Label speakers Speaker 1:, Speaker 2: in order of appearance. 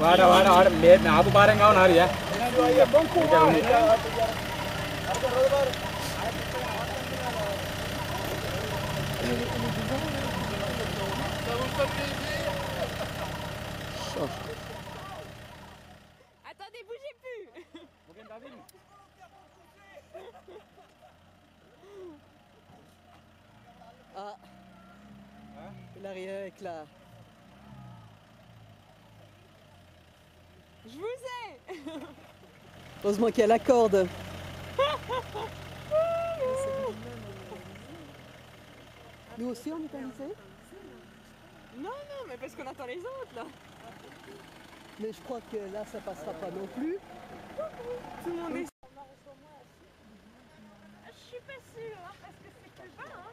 Speaker 1: வாடா வாடா வாட அது பாருங்க அவன் Arya
Speaker 2: Attendez, bougez plus
Speaker 3: l'arrière avec la...
Speaker 2: Je vous ai.
Speaker 3: Heureusement qu'il y a la corde. Nous aussi, on est invités?
Speaker 2: Non, non, mais parce qu'on attend les autres là.
Speaker 3: Mais je crois que là, ça passera pas non plus.
Speaker 2: Tout le monde est. Je suis pas sûre, hein, parce que c'est que pas, hein.